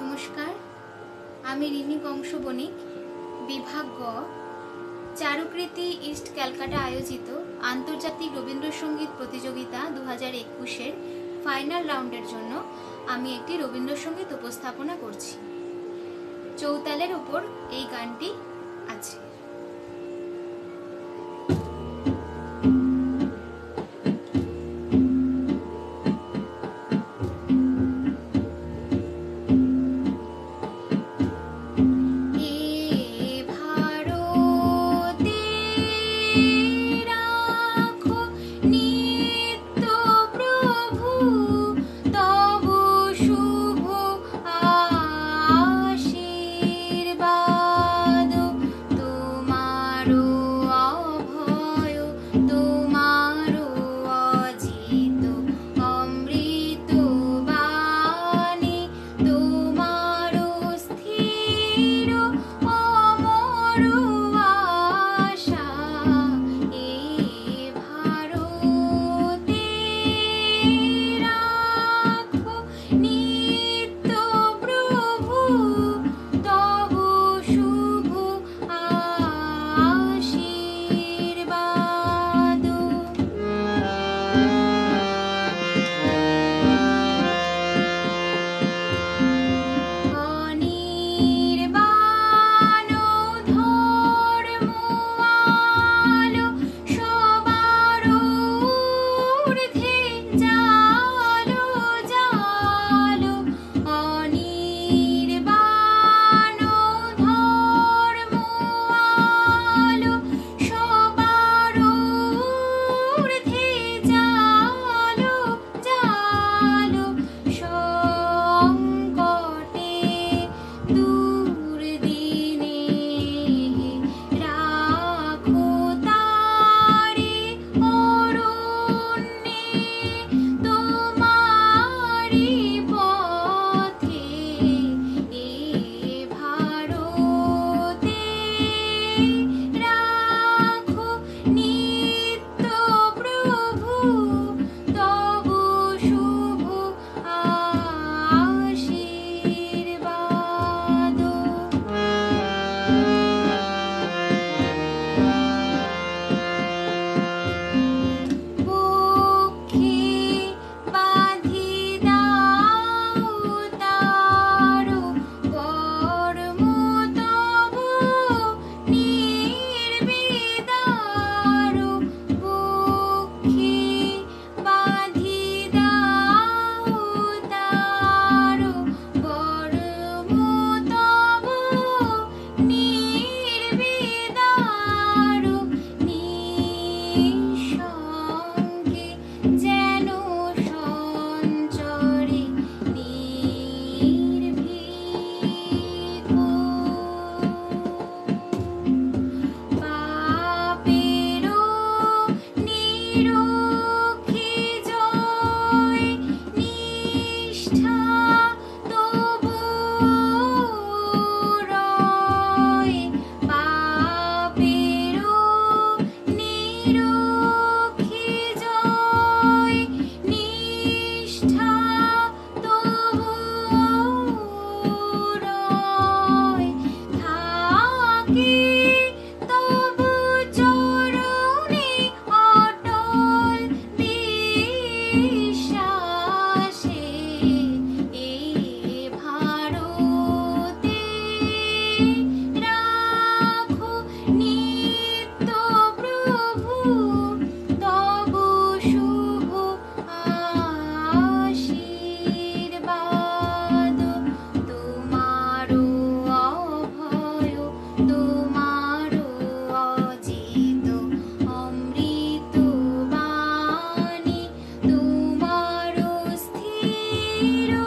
নমস্কার। আমি রিনি কংস বণিক বিভাগ গ। চারুকৃতি ইস্ট ক্যালকাটা আয়োজিত আন্তর্জাতিক রবীন্দ্রসঙ্গীত প্রতিযোগিতা দু হাজার একুশের ফাইনাল রাউন্ডের জন্য আমি একটি রবীন্দ্রসঙ্গীত উপস্থাপনা করছি। চৌতালের ওপর এই গানটি Tiro